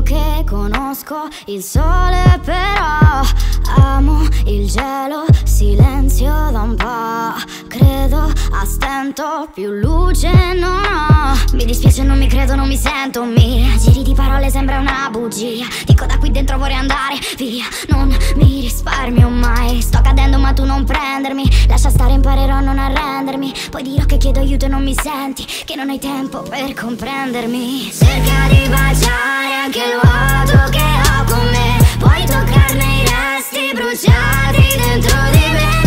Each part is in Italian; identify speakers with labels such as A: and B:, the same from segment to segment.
A: Io che conosco il sole però Amo il gelo, silenzio da un po' Credo a stento, più luce non ho. Mi dispiace, non mi credo, non mi sento. Mia Giri di parole sembra una bugia. Dico da qui dentro vorrei andare via. Non mi risparmio mai Sto cadendo ma tu non prendermi Lascia stare, imparerò a non arrendermi. Poi dirò che chiedo aiuto e non mi senti Che non hai tempo per comprendermi. Cerca di baciare anche il vuoto che ho con me. Puoi toccarne i resti bruciati dentro di me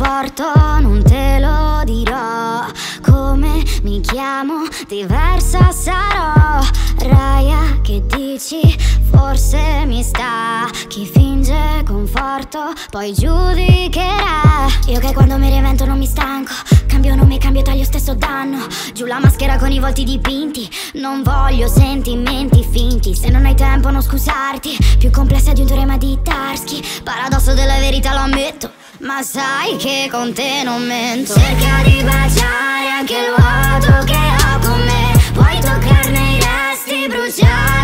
A: Sopporto, non te lo dirò. Come mi chiamo, diversa sarò. Raya, che dici? Forse mi sta. Chi finge conforto, poi giudicherà. Io che quando mi reinvento non mi stanco. Cambio nome, cambio taglio stesso danno. Giù la maschera con i volti dipinti. Non voglio sentimenti finti. Se non hai tempo non scusarti. Più complessa di un teorema di Tarski. Paradosso della verità lo ammetto ma sai che con te non mento. Cerca di baciare anche il vuoto che ho con me. Puoi toccarne i resti bruciati